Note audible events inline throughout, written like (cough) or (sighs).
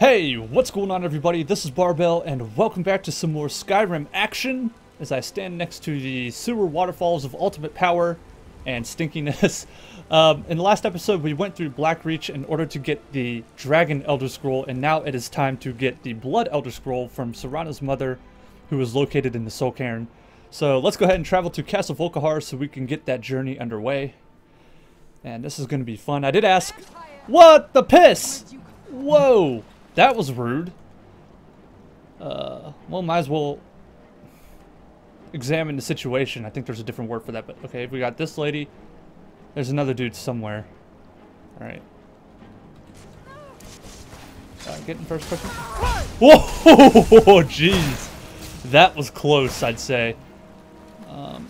Hey, what's going on everybody? This is Barbell and welcome back to some more Skyrim action as I stand next to the sewer waterfalls of ultimate power and stinkiness. (laughs) Um, in the last episode we went through Blackreach in order to get the Dragon Elder Scroll and now it is time to get the Blood Elder Scroll from Serana's mother who is located in the Soul Cairn. So let's go ahead and travel to Castle Volkihar so we can get that journey underway. And this is going to be fun. I did ask... What the piss? Whoa! That was rude. Uh, well, might as well examine the situation. I think there's a different word for that, but okay, we got this lady. There's another dude somewhere. Alright. Uh, getting first person. Whoa! (laughs) Jeez. That was close, I'd say. Um,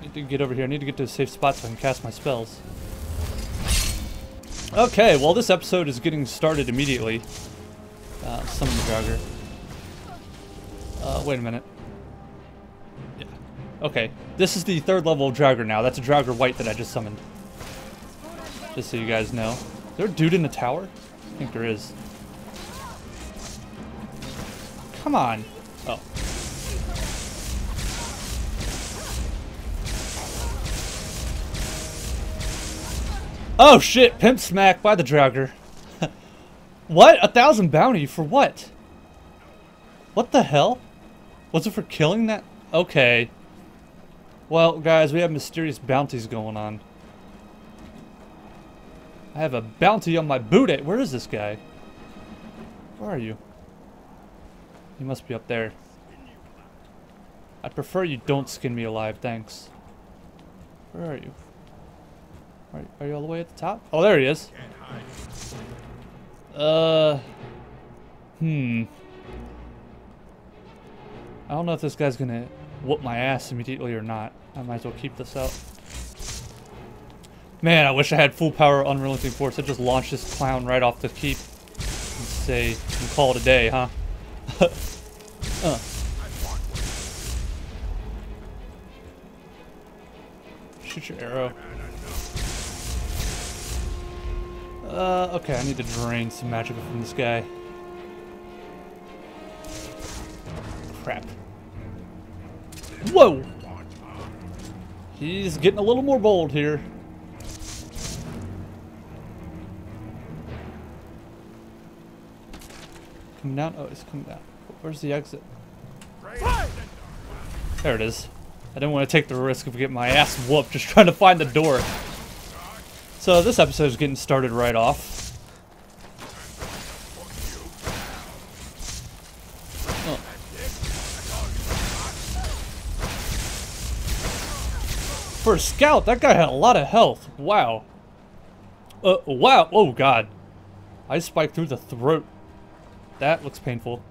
need to get over here. I need to get to a safe spot so I can cast my spells. Okay, well this episode is getting started immediately. Uh, summon the Draugr. Uh, wait a minute. Yeah. Okay, this is the third level of Draugr now. That's a Draugr Wight that I just summoned. Just so you guys know. Is there a dude in the tower? I think there is. Come on. Oh. Oh shit, Pimp Smack by the Draugr. What? A thousand bounty for what? What the hell? Was it for killing that? Okay. Well, guys, we have mysterious bounties going on. I have a bounty on my boot. Eh, where is this guy? Where are you? He must be up there. I'd prefer you don't skin me alive, thanks. Where are you? Are, are you all the way at the top? Oh, there he is. Uh, hmm. I don't know if this guy's gonna whoop my ass immediately or not. I might as well keep this out. Man, I wish I had full power Unrelenting Force. I'd just launch this clown right off the keep and say, and call it a day, huh? (laughs) uh. Shoot your arrow. Uh, okay, I need to drain some magic from this guy. Crap. Whoa! He's getting a little more bold here. Coming down? Oh, he's coming down. Where's the exit? There it is. I didn't want to take the risk of getting my ass whooped just trying to find the door. So this episode is getting started right off. Oh. For a scout, that guy had a lot of health. Wow. Uh, wow. Oh, God. I spiked through the throat. That looks painful.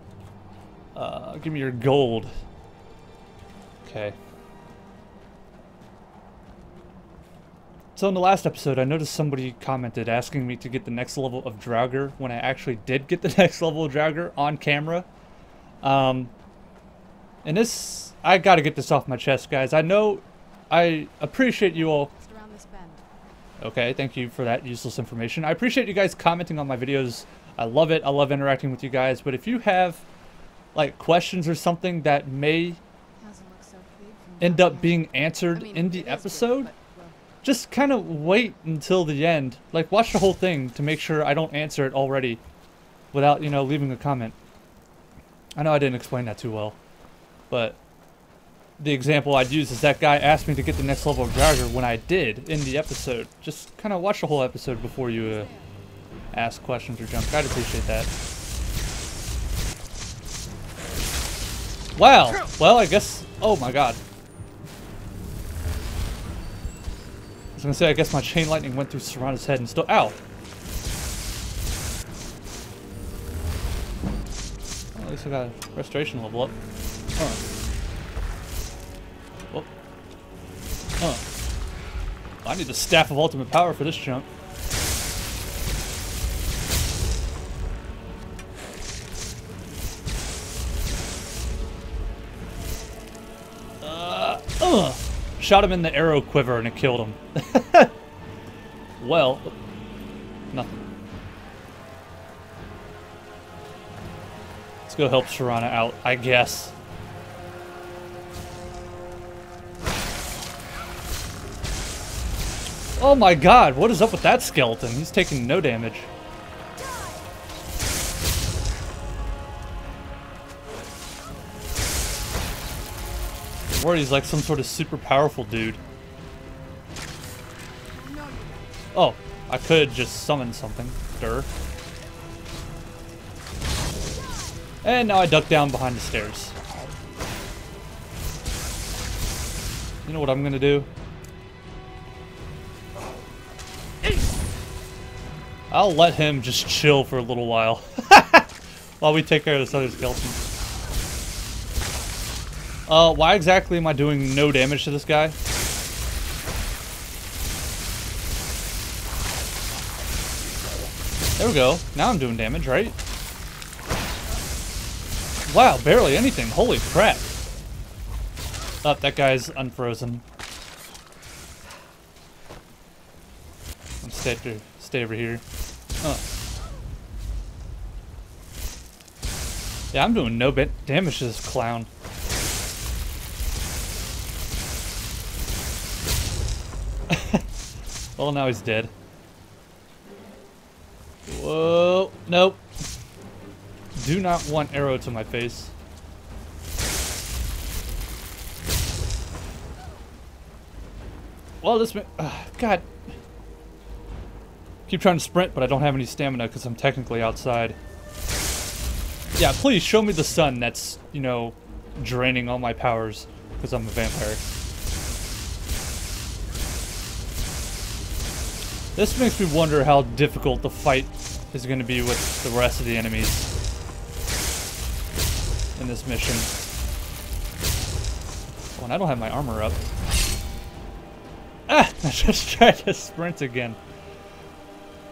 Uh, give me your gold. Okay. So in the last episode, I noticed somebody commented asking me to get the next level of Draugr when I actually did get the (laughs) next level of Draugr on camera. Um, and this, I gotta get this off my chest, guys. I know, I appreciate you all. Okay, thank you for that useless information. I appreciate you guys commenting on my videos. I love it. I love interacting with you guys. But if you have, like, questions or something that may end up being answered in the episode just kind of wait until the end. Like, watch the whole thing to make sure I don't answer it already without, you know, leaving a comment. I know I didn't explain that too well, but the example I'd use is that guy asked me to get the next level of Draugr when I did in the episode. Just kind of watch the whole episode before you uh, ask questions or jump. I'd appreciate that. Wow. Well, I guess... Oh my god. Gonna say, I guess my chain lightning went through Serana's head and still- Ow! Well, at least I got a restoration level up. Huh. I need the Staff of Ultimate Power for this jump. Shot him in the arrow quiver and it killed him. (laughs) well, nothing. Let's go help Serana out, I guess. Oh my god, what is up with that skeleton? He's taking no damage. He's like some sort of super powerful dude. Oh, I could just summon something. Dur. And now I duck down behind the stairs. You know what I'm gonna do? I'll let him just chill for a little while. (laughs) While we take care of this other skeleton. Uh, why exactly am I doing no damage to this guy? There we go. Now I'm doing damage, right? Wow, barely anything. Holy crap. Oh, that guy's unfrozen. I'm stay, stay over here. Huh. Yeah, I'm doing no bit damage to this clown. Well, now he's dead. Whoa. Nope. Do not want arrow to my face. Well, this... Uh, God. Keep trying to sprint, but I don't have any stamina because I'm technically outside. Yeah, please show me the sun that's, you know, draining all my powers because I'm a vampire. This makes me wonder how difficult the fight is going to be with the rest of the enemies in this mission. Oh, and I don't have my armor up. Ah! (laughs) I just tried to sprint again.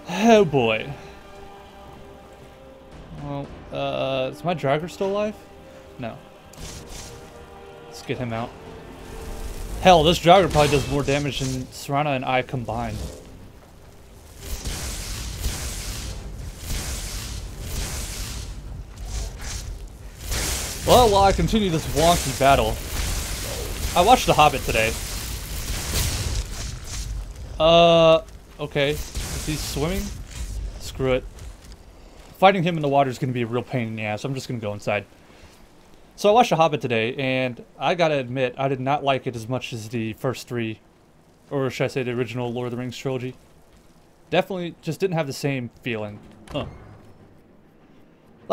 Oh boy. Well, uh, is my Draugr still alive? No. Let's get him out. Hell, this Draugr probably does more damage than Serana and I combined. Well, while I continue this wonky battle, I watched The Hobbit today. Uh, okay. Is he swimming? Screw it. Fighting him in the water is going to be a real pain in the ass. I'm just going to go inside. So I watched The Hobbit today, and I gotta admit, I did not like it as much as the first three, or should I say the original Lord of the Rings trilogy. Definitely just didn't have the same feeling. Huh.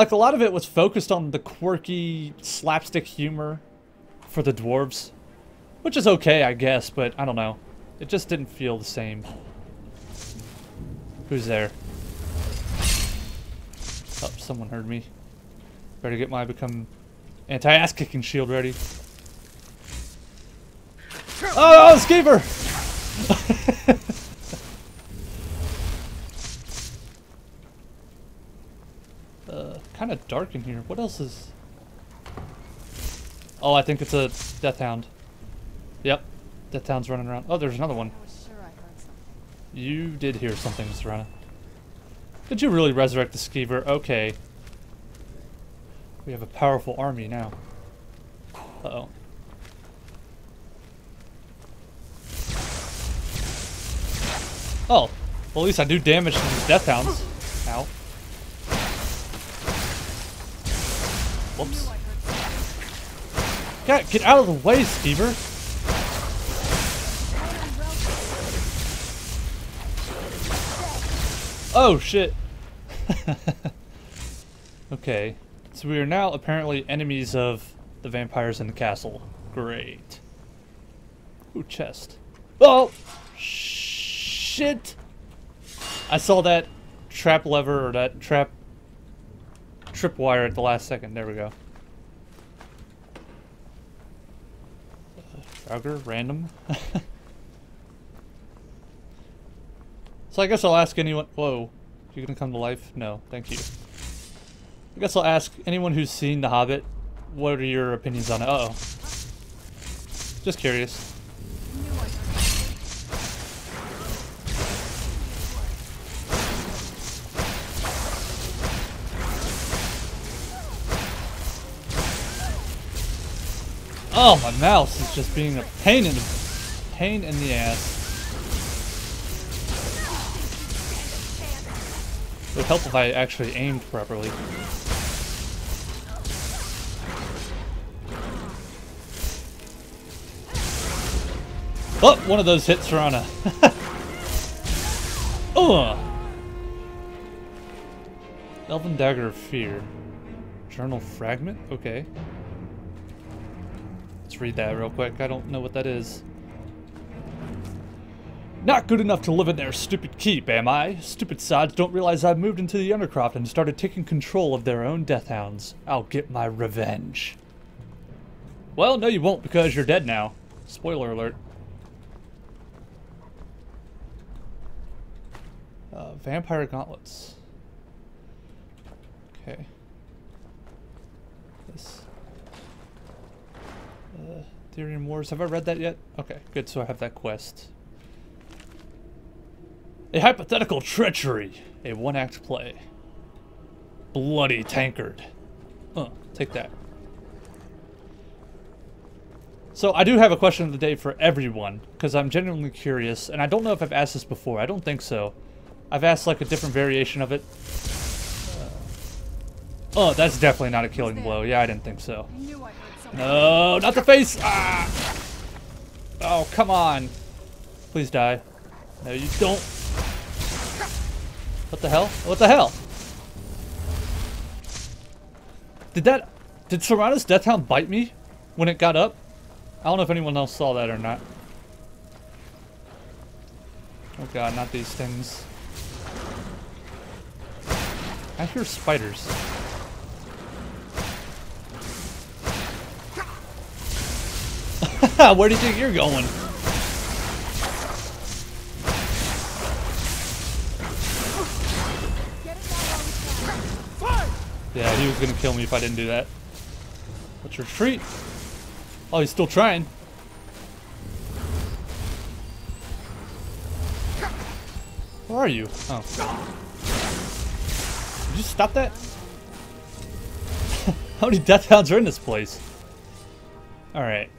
Like, a lot of it was focused on the quirky slapstick humor for the dwarves. Which is okay, I guess, but I don't know. It just didn't feel the same. Who's there? Oh, someone heard me. Better get my become anti-ass kicking shield ready. Oh, oh Skeever! (laughs) uh, kind of dark in here. What else is... Oh, I think it's a Death Hound. Yep. Death Hound's running around. Oh, there's another one. You did hear something, Serana. Did you really resurrect the Skeever? Okay. We have a powerful army now. Uh-oh. Oh. Well, at least I do damage to these Death Hounds. Whoops. Get out of the way, Skeever! Oh, shit! (laughs) okay. So we are now apparently enemies of the vampires in the castle. Great. Ooh, chest. Oh! Shit! I saw that trap lever or that trap tripwire at the last second. There we go. Uh, random. (laughs) so I guess I'll ask anyone. Whoa. You gonna come to life? No, thank you. I guess I'll ask anyone who's seen The Hobbit, what are your opinions on it? Uh oh Just curious. Oh, my mouse is just being a pain in the pain in the ass. It would help if I actually aimed properly. Oh, one of those hits are on a... (laughs) Ugh! Elven Dagger of Fear. Journal Fragment? Okay. Let's read that real quick. I don't know what that is. Not good enough to live in their stupid keep, am I? Stupid sods don't realize I've moved into the Undercroft and started taking control of their own death hounds. I'll get my revenge. Well, no you won't because you're dead now. Spoiler alert. Uh, vampire gauntlets. Okay. This. Wars. Have I read that yet? Okay, good. So I have that quest. A hypothetical treachery. A one-act play. Bloody tankard. Uh, take that. So I do have a question of the day for everyone, because I'm genuinely curious, and I don't know if I've asked this before. I don't think so. I've asked like a different variation of it. Uh, oh, that's definitely not a killing blow. Yeah, I didn't think so. No, not the face! Ah! Oh, come on. Please die. No, you don't. What the hell? What the hell? Did that... Did Serana's Deathhound bite me when it got up? I don't know if anyone else saw that or not. Oh god, not these things. I hear spiders. Where do you think you're going? Yeah, he was gonna kill me if I didn't do that. Let's retreat. Oh, he's still trying. Where are you? Oh. Did you stop that? (laughs) How many death hounds are in this place? Alright.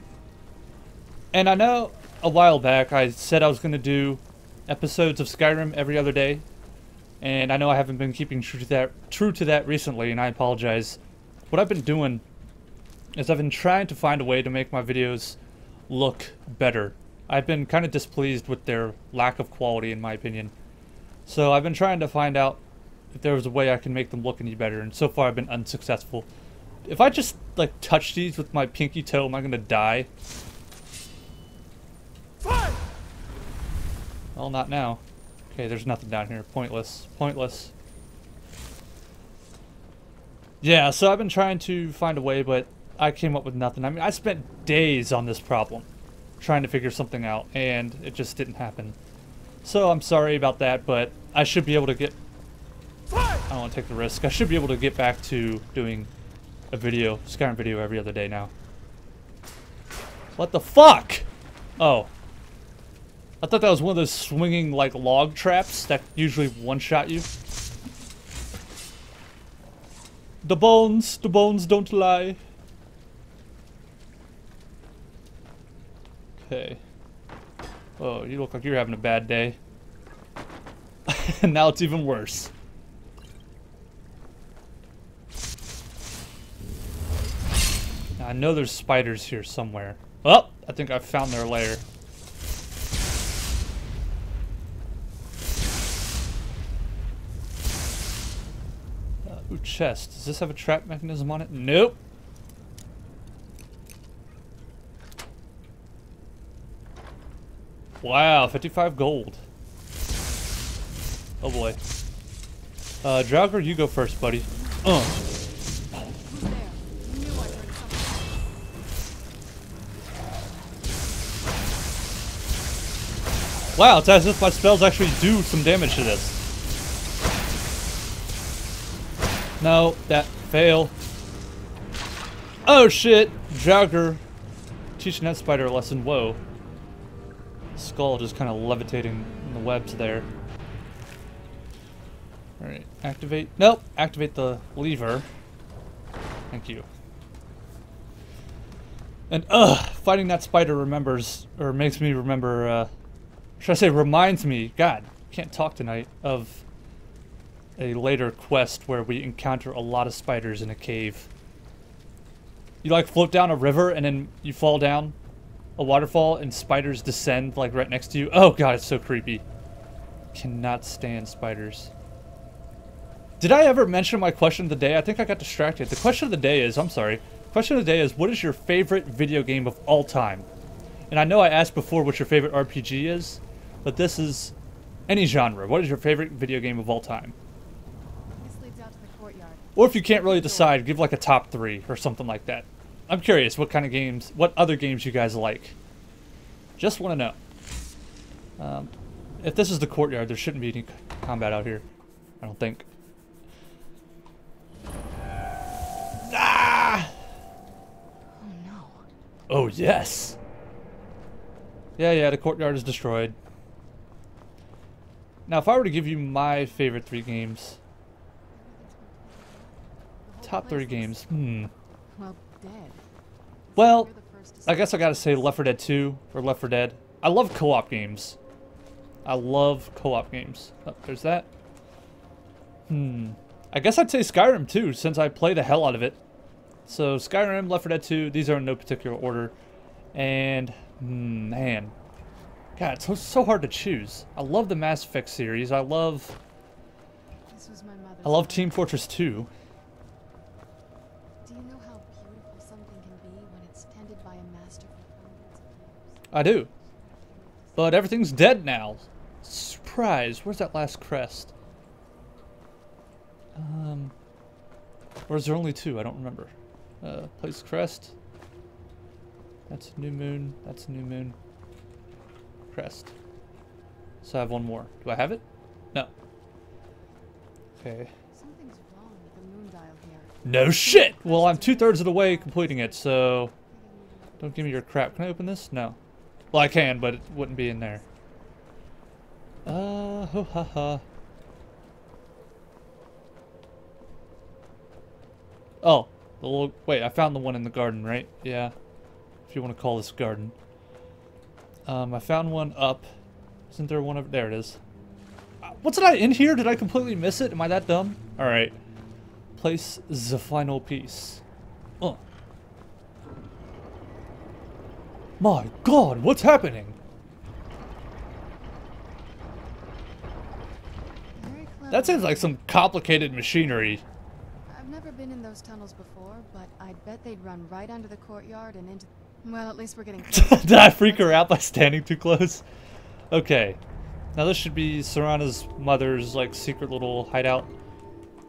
And I know a while back I said I was going to do episodes of Skyrim every other day. And I know I haven't been keeping true to that true to that recently, and I apologize. What I've been doing is I've been trying to find a way to make my videos look better. I've been kind of displeased with their lack of quality in my opinion. So I've been trying to find out if there was a way I can make them look any better, and so far I've been unsuccessful. If I just, like, touch these with my pinky toe, am I gonna die? Fire! Well, not now. Okay, there's nothing down here. Pointless. Pointless. Yeah, so I've been trying to find a way, but I came up with nothing. I mean, I spent days on this problem, trying to figure something out, and it just didn't happen. So I'm sorry about that, but I should be able to get I don't want to take the risk. I should be able to get back to doing a video, Skyrim video every other day now. What the fuck? Oh. I thought that was one of those swinging, like, log traps that usually one-shot you. The bones, the bones don't lie. Okay. Oh, you look like you're having a bad day. And (laughs) now it's even worse. I know there's spiders here somewhere. Oh, I think I found their lair. Chest. Does this have a trap mechanism on it? Nope. Wow, 55 gold. Oh boy. Uh, Draugr, you go first, buddy. Uh. Wow, it's as if my spells actually do some damage to this. No, that fail. Oh shit! Draugr teaching that spider a lesson. Whoa. Skull just kind of levitating in the webs there. Alright, activate. Nope, activate the lever. Thank you. And ugh, fighting that spider remembers, or makes me remember, uh, should I say reminds me, God, can't talk tonight, of a later quest where we encounter a lot of spiders in a cave. You like float down a river and then you fall down a waterfall and spiders descend like right next to you. Oh god, it's so creepy. Cannot stand spiders. Did I ever mention my question of the day? I think I got distracted. The question of the day is, I'm sorry, question of the day is, what is your favorite video game of all time? And I know I asked before what your favorite RPG is, but this is any genre. What is your favorite video game of all time? Or if you can't really decide, give like a top three or something like that. I'm curious what kind of games, what other games you guys like. Just want to know. Um, if this is the courtyard, there shouldn't be any combat out here. I don't think. Ah! Oh no. Oh yes. Yeah, yeah, the courtyard is destroyed. Now, if I were to give you my favorite three games, top three games, hmm. Well, dead. Well, You're the first to I guess I gotta say Left 4 Dead 2 or Left 4 Dead. I love co-op games. I love co-op games. Oh, there's that. Hmm. I guess I'd say Skyrim too, since I play the hell out of it. So Skyrim, Left 4 Dead 2, these are in no particular order. And, hmm, man. God, it's so, so hard to choose. I love the Mass Effect series. I love, This was my I love. Team Fortress 2. I do. But everything's dead now. Surprise. Where's that last crest? Um, or is there only two? I don't remember. Uh, place crest. That's new moon. That's new moon. Crest. So I have one more. Do I have it? No. Okay. Something's wrong with the moon dial here. No shit! Well, I'm two thirds of the way completing it, so don't give me your crap. Can I open this? No. Well, I can, but it wouldn't be in there. Uh, ho ha ha. Oh, the little. Wait, I found the one in the garden, right? Yeah. If you want to call this garden. Um, I found one up. Isn't there one over there? It is. Uh, What's it in here? Did I completely miss it? Am I that dumb? All right. Place the final piece. Oh. My god, what's happening? That sounds like some complicated machinery. I've never been in those tunnels before, but I'd bet they'd run right under the courtyard and into. Well, at least we're getting. (laughs) Did I freak her out by standing too close? Okay. Now this should be Serana's mother's like secret little hideout.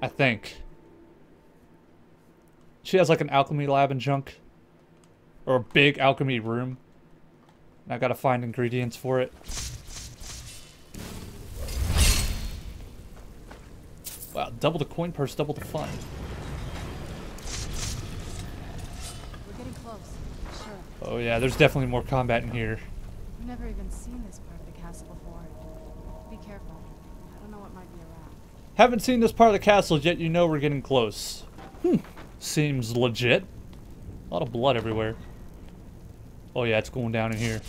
I think. She has like an alchemy lab and junk. Or a big alchemy room. I gotta find ingredients for it. Wow, double the coin purse, double the fun. We're getting close. Sure. Oh yeah, there's definitely more combat in here. I've never even seen this part of the castle before. Be careful. I don't know what might be around. Haven't seen this part of the castle yet you know we're getting close. Hmm. Seems legit. A lot of blood everywhere. Oh yeah, it's going down in here.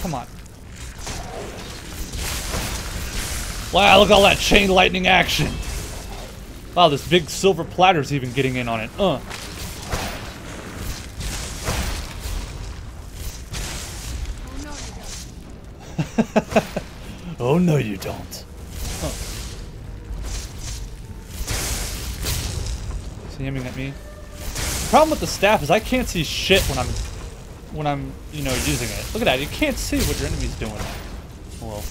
Come on. Wow, look at all that chain lightning action. Wow, this big silver platter's even getting in on it. Uh. (laughs) Oh no, you don't. Aiming at me? The problem with the staff is I can't see shit when I'm when I'm you know using it. Look at that, you can't see what your enemy's doing. Well.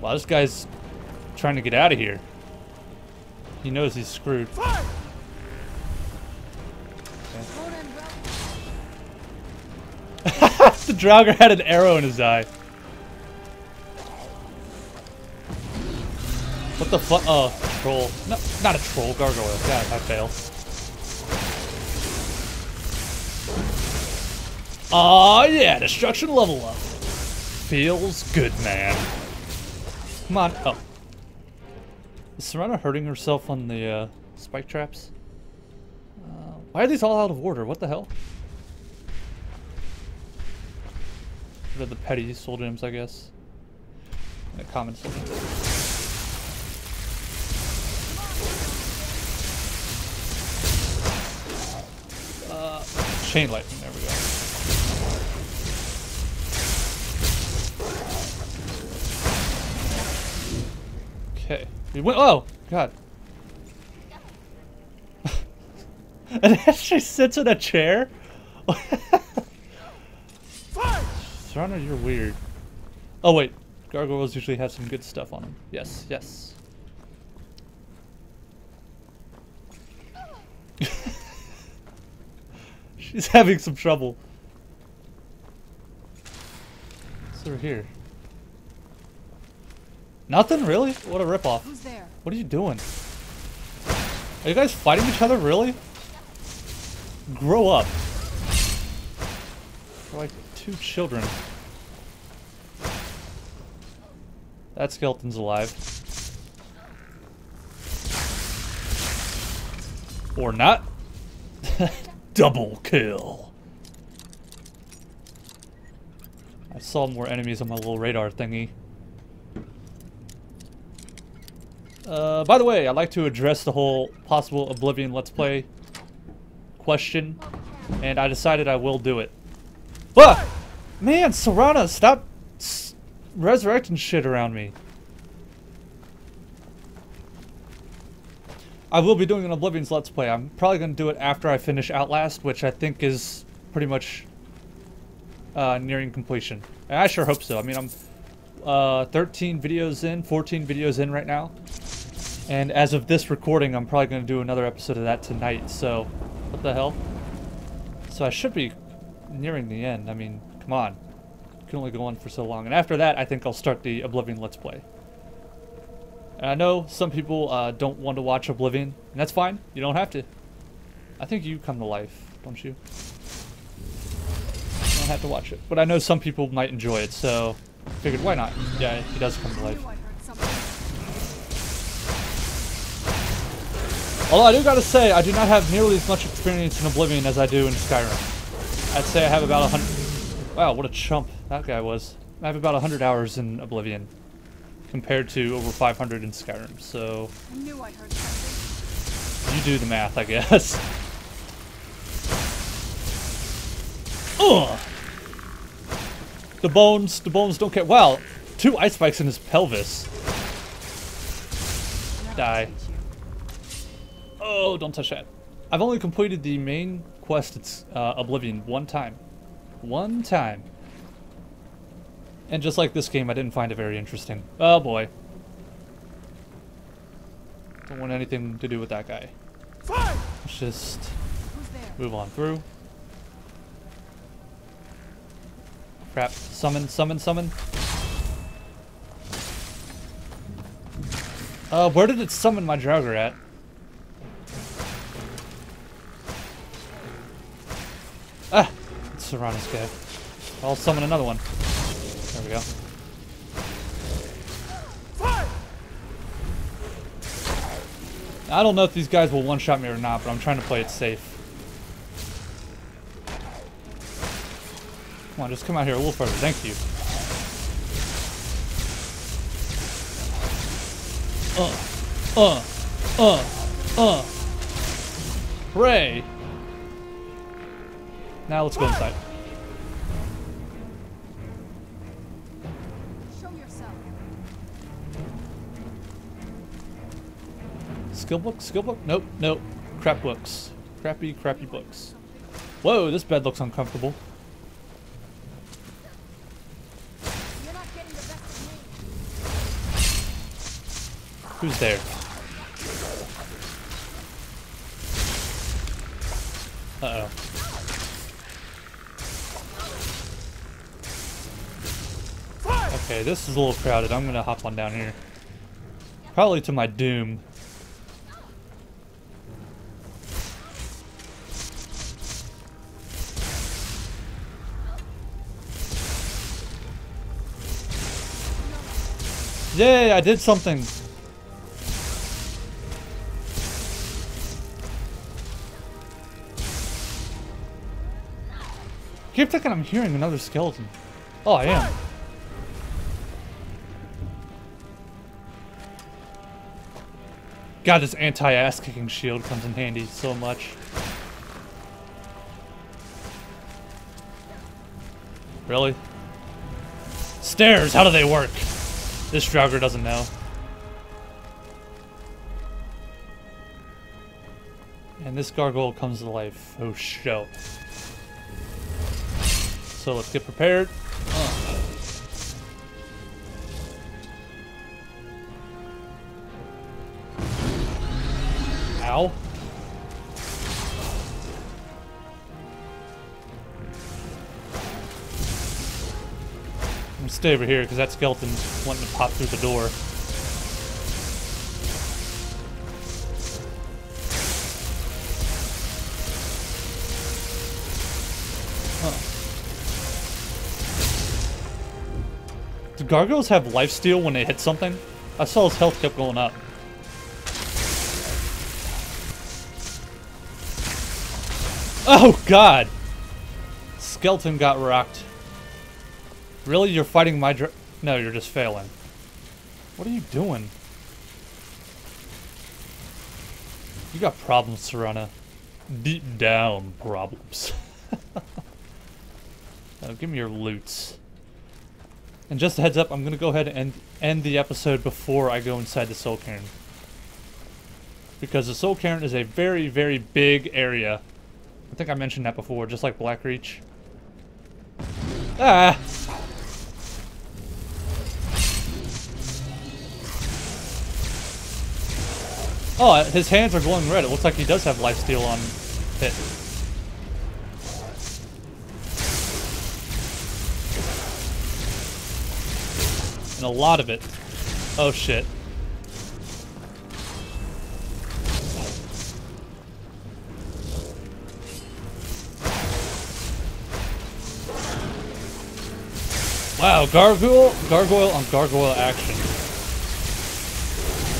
Wow, this guy's trying to get out of here. He knows he's screwed. Well, (laughs) the Draugr had an arrow in his eye. What the fuck? Oh, troll. No, not a troll. Gargoyle. God, I fail. Oh yeah, destruction level up. Feels good, man. Come on. Oh. Is Serana hurting herself on the uh, spike traps? Uh, why are these all out of order? What the hell? They're the petty soul gems, I guess. And a common gem. Chain lightning, there we go. Okay. We went. Oh, God. (laughs) and actually sits in a chair? (laughs) Serana, you're weird. Oh, wait. Gargoyles usually have some good stuff on them. Yes, yes. (laughs) (laughs) She's having some trouble. What's over here? Nothing, really? What a ripoff. Who's there? What are you doing? Are you guys fighting each other, really? Grow up. You're like two children. That skeleton's alive. Or not. (laughs) (laughs) Double kill. I saw more enemies on my little radar thingy. Uh, by the way, I'd like to address the whole possible Oblivion Let's Play question, and I decided I will do it. What? Man, Serana, stop resurrecting shit around me. I will be doing an Oblivion's Let's Play. I'm probably going to do it after I finish Outlast, which I think is pretty much uh, nearing completion. And I sure hope so. I mean, I'm uh, 13 videos in, 14 videos in right now. And as of this recording, I'm probably going to do another episode of that tonight, so... What the hell? So I should be nearing the end. I mean, come on. can only go on for so long. And after that, I think I'll start the Oblivion Let's Play. And I know some people uh, don't want to watch Oblivion, and that's fine. You don't have to. I think you come to life, don't you? You don't have to watch it. But I know some people might enjoy it, so I figured why not? Yeah, he does come to life. Although I do gotta say, I do not have nearly as much experience in Oblivion as I do in Skyrim. I'd say I have about a hundred... Wow, what a chump that guy was. I have about a hundred hours in Oblivion compared to over 500 in Skyrim, so... I knew I heard. You do the math, I guess. (laughs) Ugh! The bones, the bones don't care. Wow, two ice spikes in his pelvis. Die. Oh, don't touch that. I've only completed the main quest, it's uh, Oblivion, one time. One time. And just like this game, I didn't find it very interesting. Oh boy. Don't want anything to do with that guy. Let's just move on through. Crap. Summon, summon, summon. Uh, where did it summon my Draugr at? Ah! It's Serana's guy. I'll summon another one. We go. I don't know if these guys will one-shot me or not, but I'm trying to play it safe. Come on, just come out here a little further. Thank you. Uh, uh, uh, uh. Hooray! Now let's go inside. Skill book? Skill book? Nope, nope. Crap books. Crappy, crappy books. Whoa, this bed looks uncomfortable. Who's there? Uh-oh. Okay, this is a little crowded. I'm gonna hop on down here. Probably to my doom. Yay, I did something. keep thinking I'm hearing another skeleton. Oh, I am. God, this anti-ass kicking shield comes in handy so much. Really? Stairs, how do they work? This Draugr doesn't know. And this gargoyle comes to life. Oh, show. So let's get prepared. Stay over here because that skeleton's wanting to pop through the door. The gargoyles have lifesteal when they hit something? I saw his health kept going up. Oh god! Skeleton got rocked. Really? You're fighting my No, you're just failing. What are you doing? You got problems, Serana. Deep down problems. (laughs) now, give me your loots. And just a heads up, I'm to go ahead and end, end the episode before I go inside the Soul Cairn. Because the Soul Cairn is a very, very big area. I think I mentioned that before, just like Blackreach. Ah! Oh, his hands are glowing red. It looks like he does have lifesteal on hit. And a lot of it. Oh shit. Wow, gargoyle, gargoyle on gargoyle action.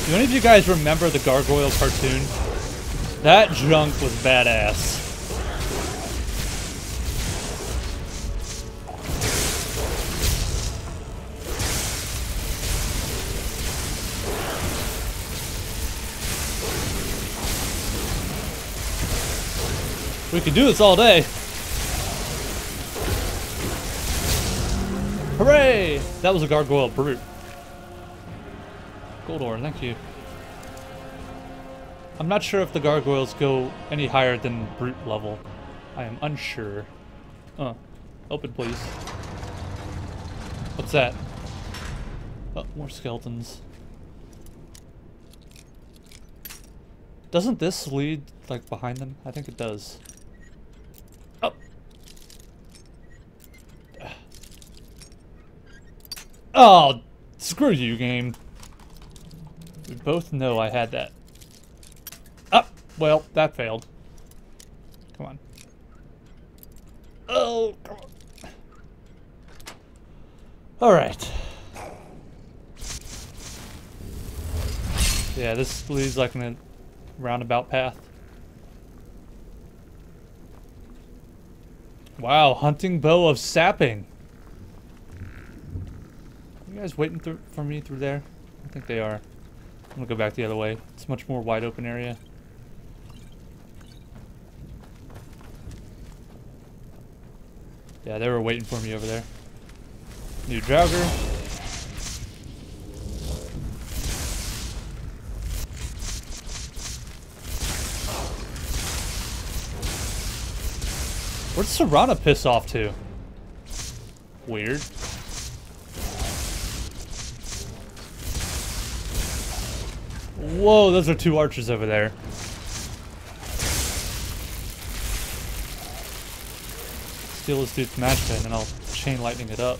Do any of you guys remember the gargoyle cartoon? That junk was badass. We could do this all day. Hooray! That was a gargoyle brute. Gold ore, thank you. I'm not sure if the gargoyles go any higher than brute level. I am unsure. Uh, open please. What's that? Oh, more skeletons. Doesn't this lead, like, behind them? I think it does. Oh, (sighs) screw you, game. We both know I had that. Oh, well, that failed. Come on. Oh, come on. All right. Yeah, this leads like in a roundabout path. Wow, hunting bow of sapping you guys waiting for me through there? I think they are. I'm gonna go back the other way. It's a much more wide open area. Yeah, they were waiting for me over there. New Draugr. Where'd Serana piss off to? Weird. Whoa, those are two archers over there. Steal this dude's match pin and I'll chain lightning it up.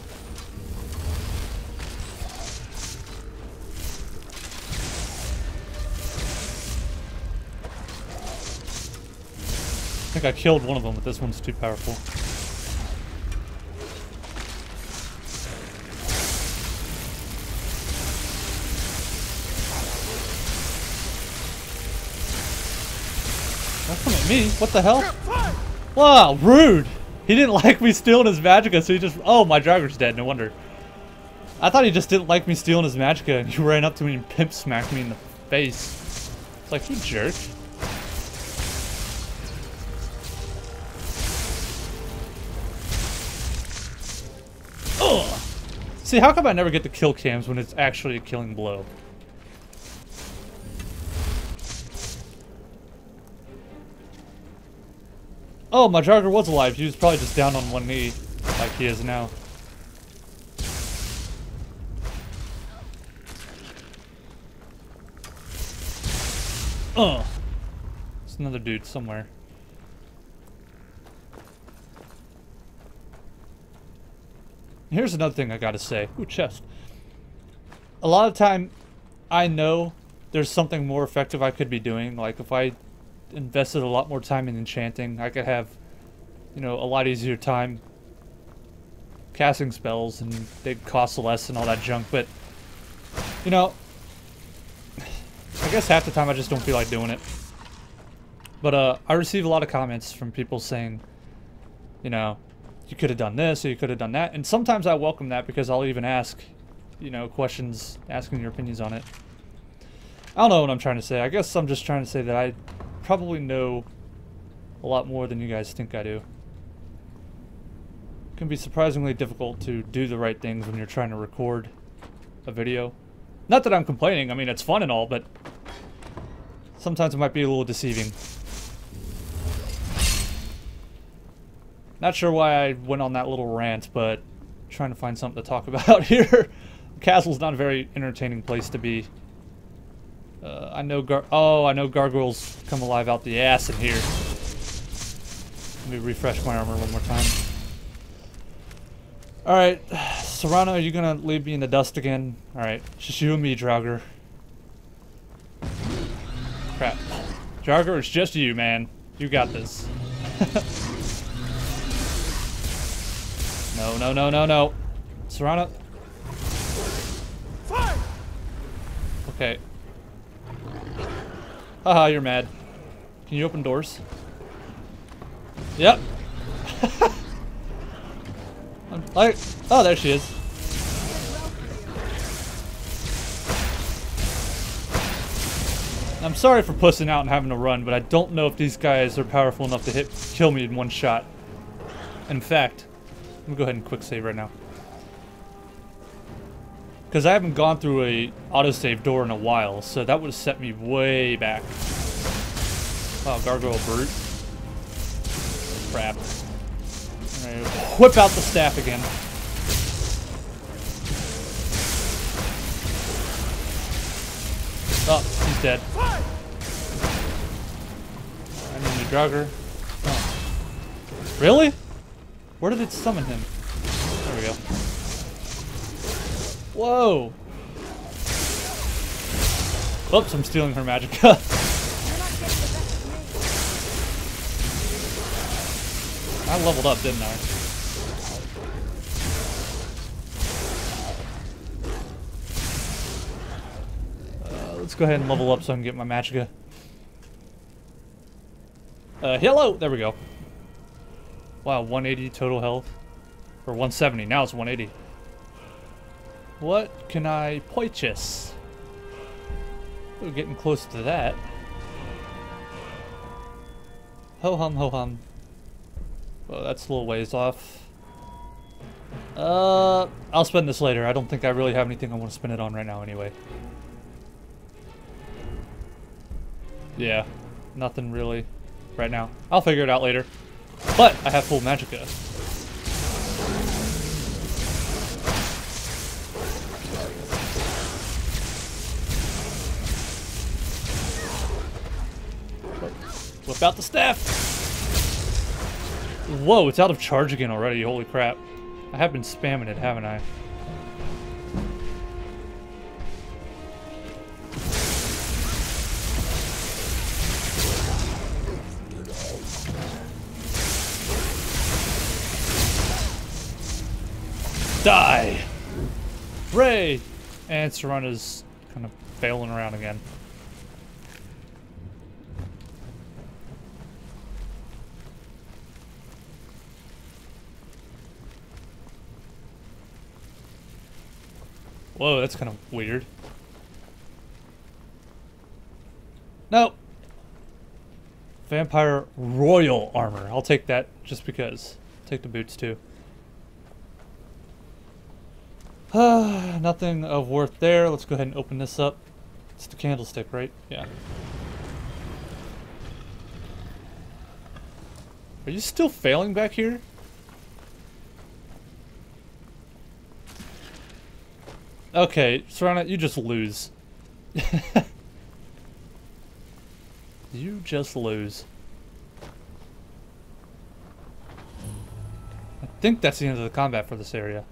I think I killed one of them, but this one's too powerful. Me? What the hell? Wow, rude! He didn't (laughs) like me stealing his magicka, so he just... Oh, my Draugr's dead, no wonder. I thought he just didn't like me stealing his magicka, and he (laughs) ran up to me and pimp smacked me in the face. It's like, you jerk. Ugh! See, how come I never get the kill cams when it's actually a killing blow? Oh, my Draugr was alive. He was probably just down on one knee, like he is now. Oh, There's another dude somewhere. Here's another thing I gotta say. Ooh, chest. A lot of time, I know there's something more effective I could be doing. Like, if I invested a lot more time in enchanting. I could have, you know, a lot easier time casting spells and they'd cost less and all that junk, but, you know, I guess half the time I just don't feel like doing it. But, uh, I receive a lot of comments from people saying, you know, you could have done this or you could have done that. And sometimes I welcome that because I'll even ask, you know, questions, asking your opinions on it. I don't know what I'm trying to say. I guess I'm just trying to say that I probably know a lot more than you guys think I do. It can be surprisingly difficult to do the right things when you're trying to record a video. Not that I'm complaining, I mean it's fun and all, but sometimes it might be a little deceiving. Not sure why I went on that little rant, but trying to find something to talk (laughs) about here. Castle's not a very entertaining place to be. Uh, I know gar- Oh, I know gargoyles come alive out the ass in here. Let me refresh my armor one more time. Alright, Serana, are you gonna leave me in the dust again? Alright, just you and me, Draugr. Crap. Draugr, it's just you, man. You got this. (laughs) no, no, no, no, no. Serana. Okay, Haha, you're mad. Can you open doors? Yep. (laughs) I'm like, oh, there she is. I'm sorry for pussing out and having to run, but I don't know if these guys are powerful enough to hit kill me in one shot. In fact, let me go ahead and quick save right now. Because I haven't gone through a autosave door in a while, so that would have set me way back. Oh, Gargoyle Brute. Crap. Whip out the staff again. Oh, he's dead. I need a Draugr. Oh. Really? Where did it summon him? There we go. Whoa! Oops, I'm stealing her magicka. (laughs) I leveled up, didn't I? Uh, let's go ahead and level up so I can get my magicka. Uh, hello! There we go. Wow, 180 total health. Or 170, now it's 180. What can I purchase? We're getting close to that. Ho hum, ho hum. Well, that's a little ways off. Uh, I'll spend this later. I don't think I really have anything I want to spend it on right now anyway. Yeah, nothing really right now. I'll figure it out later. But I have full magicka. Whip out the staff! Whoa, it's out of charge again already, holy crap. I have been spamming it, haven't I? Die! Ray! And Serana's kind of failing around again. Whoa, that's kind of weird. Nope. Vampire Royal Armor. I'll take that just because. Take the boots too. (sighs) Nothing of worth there. Let's go ahead and open this up. It's the candlestick, right? Yeah. Are you still failing back here? Okay, Serana, you just lose. (laughs) you just lose. I think that's the end of the combat for this area.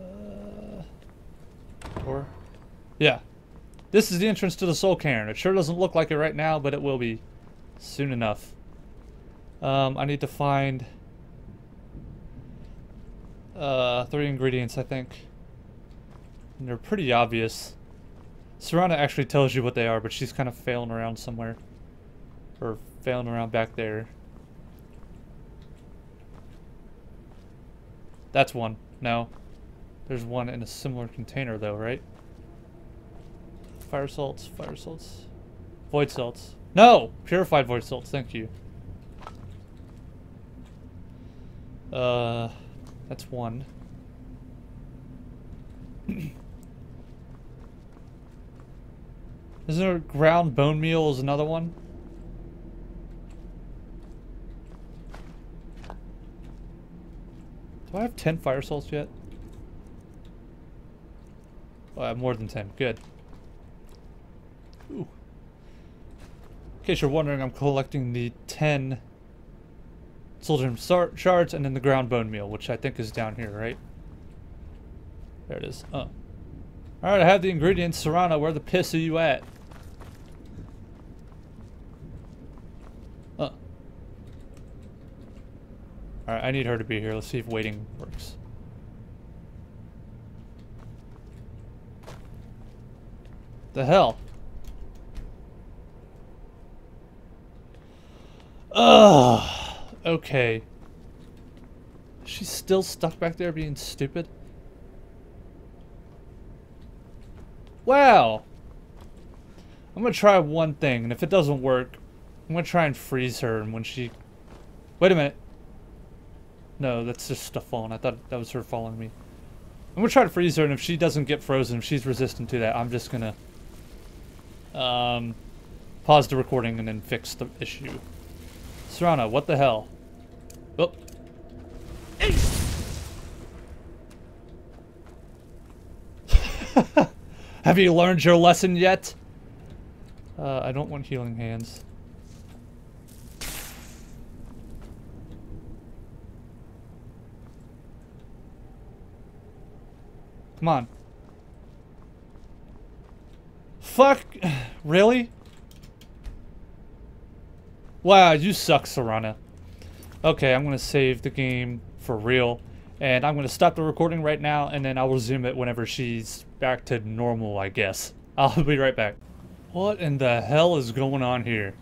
Uh, or, yeah. This is the entrance to the Soul Cairn. It sure doesn't look like it right now, but it will be soon enough. Um, I need to find uh, three ingredients, I think. And they're pretty obvious. Serana actually tells you what they are, but she's kind of failing around somewhere. Or failing around back there. That's one. No. There's one in a similar container though, right? Fire salts, fire salts. Void salts. No! Purified void salts, thank you. Uh... That's one. Is there ground bone meal is another one? Do I have 10 fire salts yet? Oh, I have more than 10. Good. Ooh. In case you're wondering, I'm collecting the 10 Soul gem shards, and then the ground bone meal, which I think is down here, right? There it is. Uh. Oh. Alright, I have the ingredients. Serana, where the piss are you at? Uh. Oh. Alright, I need her to be here. Let's see if waiting works. The hell? Ugh. Okay. She's still stuck back there being stupid? Well, I'm gonna try one thing, and if it doesn't work, I'm gonna try and freeze her, and when she... Wait a minute. No, that's just stuff falling. I thought that was her following me. I'm gonna try to freeze her, and if she doesn't get frozen, if she's resistant to that, I'm just gonna... Um... Pause the recording and then fix the issue. Serana, what the hell? Oh. (laughs) Have you learned your lesson yet? Uh, I don't want healing hands. Come on. Fuck. (sighs) Really? Wow, you suck, Serana. Okay, I'm going to save the game for real. And I'm going to stop the recording right now, and then I'll resume it whenever she's back to normal, I guess. (laughs) I'll be right back. What in the hell is going on here?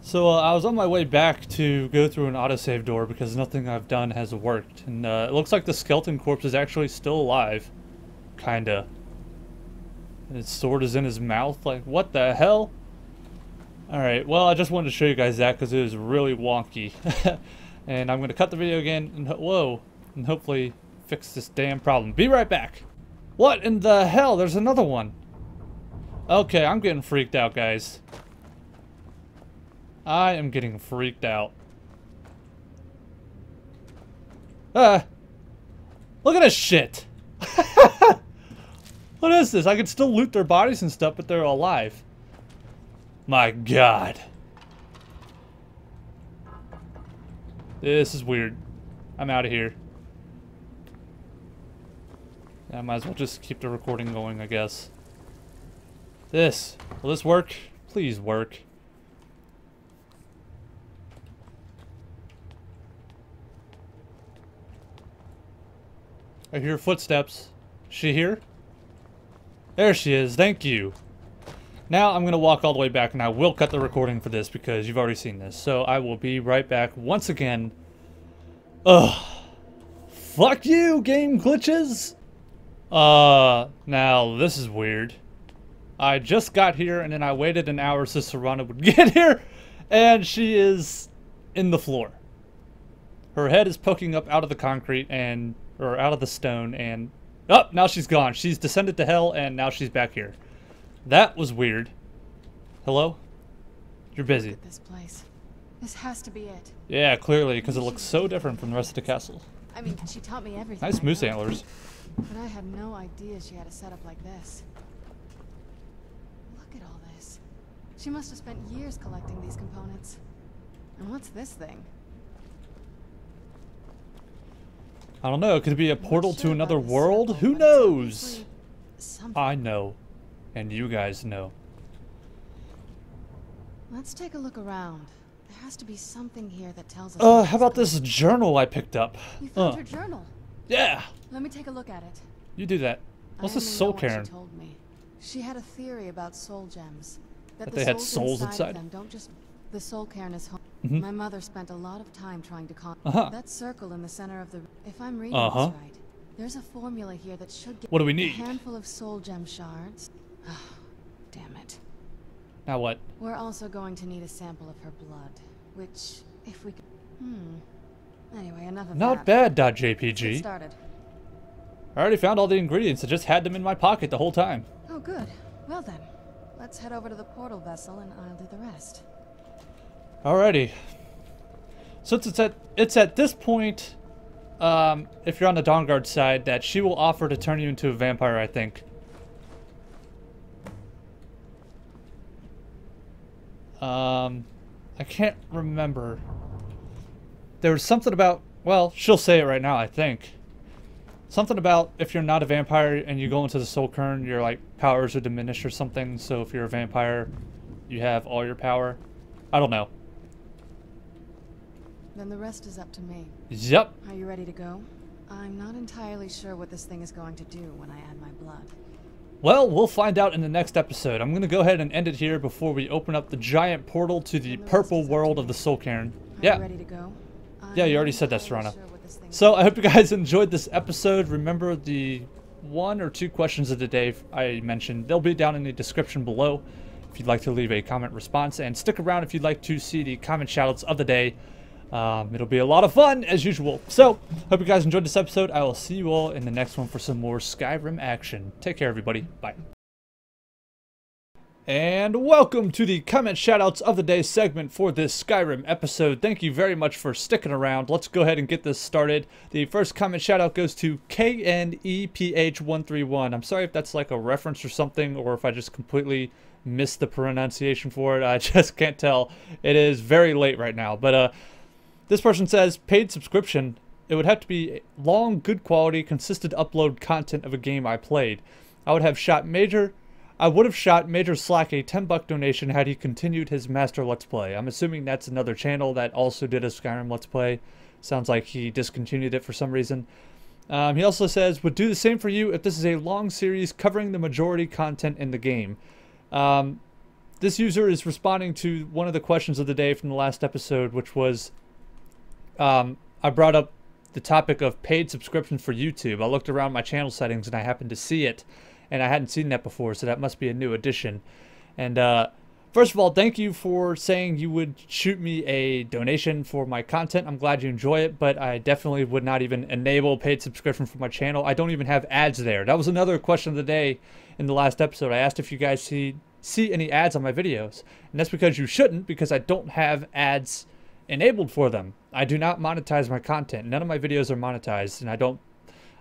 So uh, I was on my way back to go through an autosave door because nothing I've done has worked. And uh, it looks like the skeleton corpse is actually still alive. Kinda. And his sword is in his mouth. Like, what the hell? Alright, well, I just wanted to show you guys that because it was really wonky. (laughs) and I'm going to cut the video again, and whoa, and hopefully fix this damn problem. Be right back. What in the hell? There's another one. Okay, I'm getting freaked out, guys. I am getting freaked out. Ah. Look at this shit. (laughs) what is this? I can still loot their bodies and stuff, but they're alive. My god. This is weird. I'm out of here. I might as well just keep the recording going, I guess. This. Will this work? Please work. I hear footsteps. She here? There she is. Thank you. Now I'm going to walk all the way back and I will cut the recording for this because you've already seen this. So I will be right back once again Ugh. Fuck you, game glitches! Uh, now this is weird. I just got here and then I waited an hour so Serana would (laughs) get here and she is in the floor. Her head is poking up out of the concrete and or out of the stone and oh, now she's gone. She's descended to hell and now she's back here. That was weird. Hello? You're busy. Look at this place. This has to be it. Yeah, clearly, because it looks so different from the rest of the castle. I mean, she taught me everything. Nice moose antlers. But I had no idea she had a setup like this. Look at all this. She must have spent years collecting these components. And what's this thing? I don't know. Could it be a portal sure to another world? Oh, Who knows? Something. I know. And you guys know. Let's take a look around. There has to be something here that tells us. Uh, how about this journal I picked up? You found Uh, her journal. yeah, Let me take a look at it. you do that. What's this soul what? She told me. She had a theory about soul gems. That, That the they had souls souls inside, inside? Them don't just. The soul cairn is home. Mhm. My mother spent a lot of time trying to con. Uh-huh. That circle in the center of the. If I'm reading Uh-huh. this right, there's a formula here that should get. What do we need? A handful of soul gem shards. (sighs) Damn it. Now what? We're also going to need a sample of her blood, which, if we could. Hmm. Anyway, enough of Not that. bad, .jpg. started. I already found all the ingredients. I just had them in my pocket the whole time. Oh, good. Well then, let's head over to the portal vessel and I'll do the rest. Alrighty. Since it's at it's at this point, um, if you're on the Dawnguard side, that she will offer to turn you into a vampire, I think. Um, I can't remember. There was something about, well, she'll say it right now, I think. Something about if you're not a vampire and you go into the Soul Cairn, your like powers are diminished or something. So if you're a vampire, you have all your power. I don't know. Then the rest is up to me. Yep. Are you ready to go? I'm not entirely sure what this thing is going to do when I add my blood. Well, we'll find out in the next episode. I'm going to go ahead and end it here before we open up the giant portal to the Then the rest purple is up to world of the Soul Cairn. Yeah. ready to go? Yeah, you already said that, Serana. sure what this thing is So I hope you guys enjoyed this episode. Remember the one or two questions of the day I mentioned. They'll be down in the description below if you'd like to leave a comment response. And stick around if you'd like to see the comment shoutouts of the day. Um, it'll be a lot of fun as usual. So, hope you guys enjoyed this episode. I will see you all in the next one for some more Skyrim action. Take care, everybody. Bye. And welcome to the comment shoutouts of the day segment for this Skyrim episode. Thank you very much for sticking around. Let's go ahead and get this started. The first comment shoutout goes to E KNEPH131. I'm sorry if that's like a reference or something, or if I just completely missed the pronunciation for it. I (laughs) just can't tell. It is very late right now. But uh, this person says paid subscription. It would have to be long, good quality, consistent upload content of a game I played. I would have shot major. I would have shot Major Slack a 10 buck donation had he continued his Master Let's Play. I'm assuming that's another channel that also did a Skyrim Let's Play. Sounds like he discontinued it for some reason. Um, he also says, would do the same for you if this is a long series covering the majority content in the game. Um, this user is responding to one of the questions of the day from the last episode, which was um, I brought up the topic of paid subscription for YouTube. I looked around my channel settings and I happened to see it, and I hadn't seen that before, so that must be a new addition. And uh, first of all, thank you for saying you would shoot me a donation for my content. I'm glad you enjoy it, but I definitely would not even enable paid subscription for my channel. I don't even have ads there. That was another question of the day in the last episode. I asked if you guys see see any ads on my videos, and that's because you shouldn't, because I don't have ads enabled for them. I do not monetize my content. None of my videos are monetized, and I don't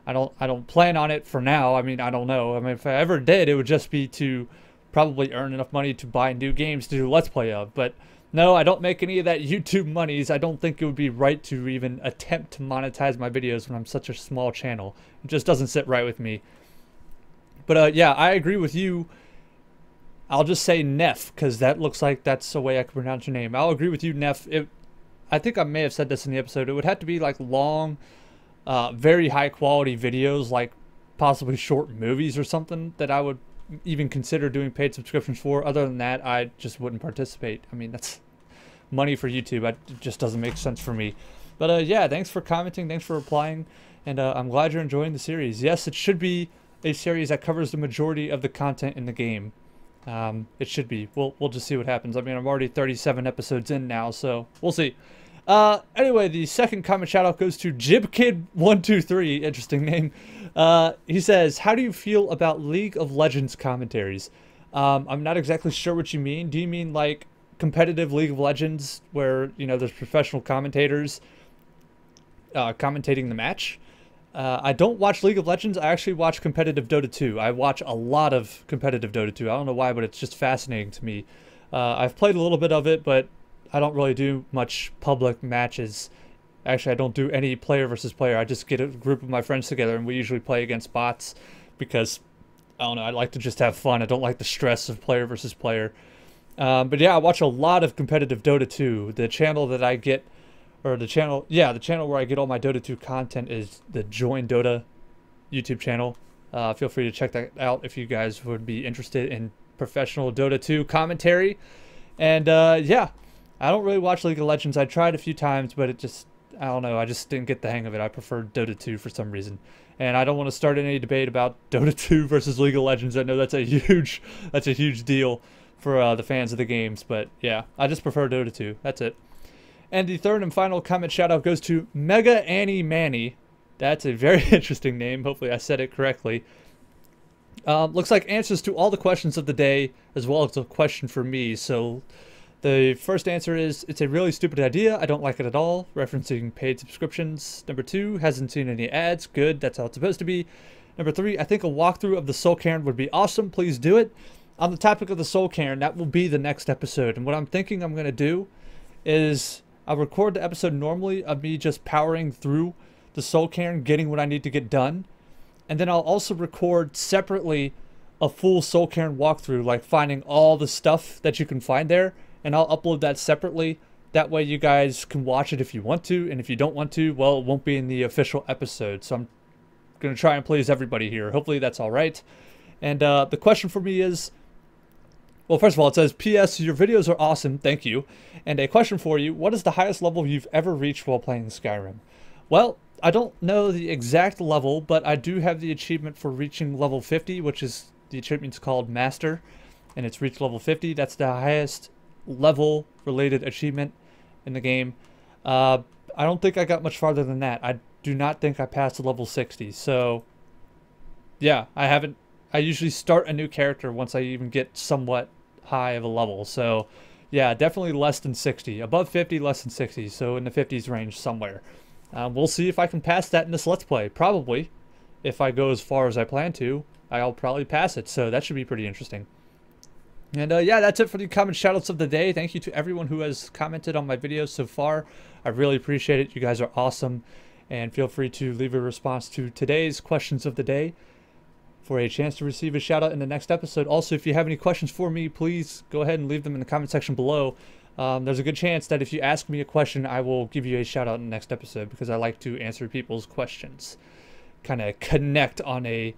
I don't I don't plan on it for now. I mean, I don't know. I mean, if I ever did, it would just be to probably earn enough money to buy new games to do let's play of. But no, I don't make any of that YouTube monies. I don't think it would be right to even attempt to monetize my videos when I'm such a small channel. It just doesn't sit right with me. But uh, yeah, I agree with you. I'll just say Neff because that looks like that's the way I can pronounce your name. I'll agree with you, Neff. It, I think I may have said this in the episode. It would have to be like long, uh, very high quality videos, like possibly short movies or something that I would even consider doing paid subscriptions for. Other than that, I just wouldn't participate. I mean, that's (laughs) money for YouTube. It just doesn't make sense for me. But uh, yeah, thanks for commenting. Thanks for replying. And uh, I'm glad you're enjoying the series. Yes, it should be a series that covers the majority of the content in the game. Um, it should be. We'll, we'll just see what happens. I mean, I'm already 37 episodes in now, so we'll see. Uh, anyway, the second comment shout out goes to JibKid123. Interesting name. Uh, he says, How do you feel about League of Legends commentaries? Um, I'm not exactly sure what you mean. Do you mean like competitive League of Legends where, you know, there's professional commentators uh, commentating the match? Uh, I don't watch League of Legends. I actually watch competitive Dota 2. I watch a lot of competitive Dota 2. I don't know why, but it's just fascinating to me. Uh, I've played a little bit of it, but I don't really do much public matches. Actually, I don't do any player versus player. I just get a group of my friends together and we usually play against bots because I don't know. I like to just have fun. I don't like the stress of player versus player. Um, but yeah, I watch a lot of competitive Dota 2. The channel that I get or the channel, yeah, the channel where I get all my Dota 2 content is the Join Dota YouTube channel. Uh, feel free to check that out if you guys would be interested in professional Dota 2 commentary. And uh, yeah, I don't really watch League of Legends. I tried a few times, but it just, I don't know, I just didn't get the hang of it. I prefer Dota 2 for some reason. And I don't want to start any debate about Dota (laughs) 2 versus League of Legends. I know that's a huge, (laughs) that's a huge deal for uh, the fans of the games, but yeah, I just prefer Dota 2. That's it. And the third and final comment shout out goes to Mega Annie Manny. That's a very (laughs) interesting name. Hopefully, I said it correctly. Um, looks like answers to all the questions of the day, as well as a question for me. So, the first answer is it's a really stupid idea. I don't like it at all. Referencing paid subscriptions. Number two, hasn't seen any ads. Good, that's how it's supposed to be. Number three, I think a walkthrough of the Soul Cairn would be awesome. Please do it. On the topic of the Soul Cairn, that will be the next episode. And what I'm thinking I'm going to do is I'll record the episode normally of me just powering through the Soul Cairn, getting what I need to get done. And then I'll also record separately a full Soul Cairn walkthrough, like finding all the stuff that you can find there. And I'll upload that separately. That way you guys can watch it if you want to. And if you don't want to, well, it won't be in the official episode. So I'm going to try and please everybody here. Hopefully that's all right. And uh, the question for me is well, first of all, it says, P.S. Your videos are awesome. Thank you. And a question for you What is the highest level you've ever reached while playing Skyrim? Well, I don't know the exact level, but I do have the achievement for reaching level 50, which is the achievement's called Master, and it's reached level 50. That's the highest level related achievement in the game. Uh, I don't think I got much farther than that. I do not think I passed level 60. So, yeah, I haven't I usually start a new character once I even get somewhat high of a level. So, yeah, definitely less than 60. Above 50, less than 60. So in the 50s range somewhere. Um, we'll see if I can pass that in this Let's Play. Probably. If I go as far as I plan to, I'll probably pass it. So that should be pretty interesting. And uh, yeah, that's it for the comment shoutouts of the day. Thank you to everyone who has commented on my videos so far. I really appreciate it. You guys are awesome. And feel free to leave a response to today's questions of the day for a chance to receive a shout out in the next episode. Also, if you have any questions for me, please go ahead and leave them in the comment section below. Um, there's a good chance that if you ask me a question, I will give you a shout out in the next episode because I like to answer people's questions. Kind of connect on a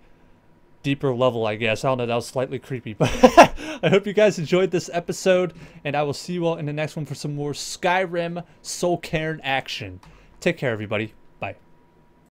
deeper level, I guess. I don't know, that was slightly creepy, but (laughs) I hope you guys enjoyed this episode, and I will see you all in the next one for some more Skyrim Soul Cairn action. Take care, everybody.